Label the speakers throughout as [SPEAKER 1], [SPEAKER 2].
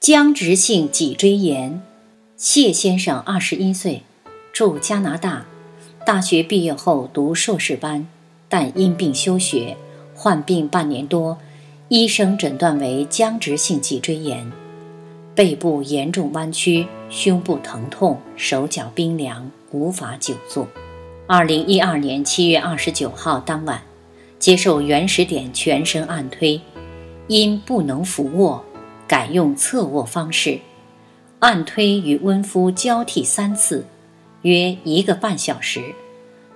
[SPEAKER 1] 僵直性脊椎炎，谢先生二十一岁，住加拿大。大学毕业后读硕士班，但因病休学，患病半年多，医生诊断为僵直性脊椎炎，背部严重弯曲，胸部疼痛，手脚冰凉，无法久坐。二零一二年七月二十九号当晚，接受原始点全身按推，因不能俯卧，改用侧卧方式，按推与温敷交替三次。约一个半小时，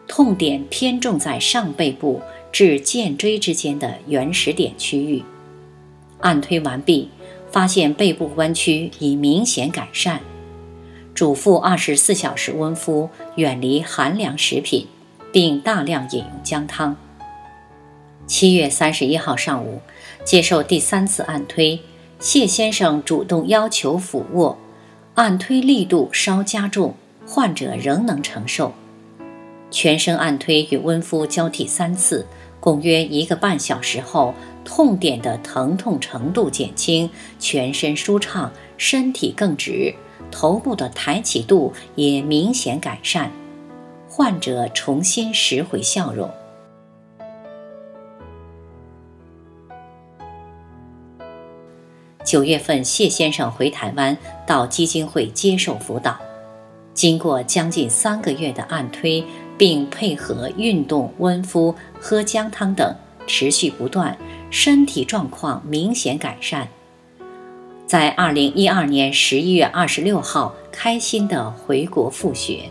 [SPEAKER 1] 痛点偏重在上背部至肩椎之间的原始点区域。按推完毕，发现背部弯曲已明显改善。嘱咐二十四小时温敷，远离寒凉食品，并大量饮用姜汤。七月三十一号上午，接受第三次按推，谢先生主动要求俯卧，按推力度稍加重。患者仍能承受，全身按推与温敷交替三次，共约一个半小时后，痛点的疼痛程度减轻，全身舒畅，身体更直，头部的抬起度也明显改善，患者重新拾回笑容。九月份，谢先生回台湾，到基金会接受辅导。经过将近三个月的按推，并配合运动、温敷、喝姜汤等，持续不断，身体状况明显改善。在二零一二年十一月二十六号，开心的回国复学。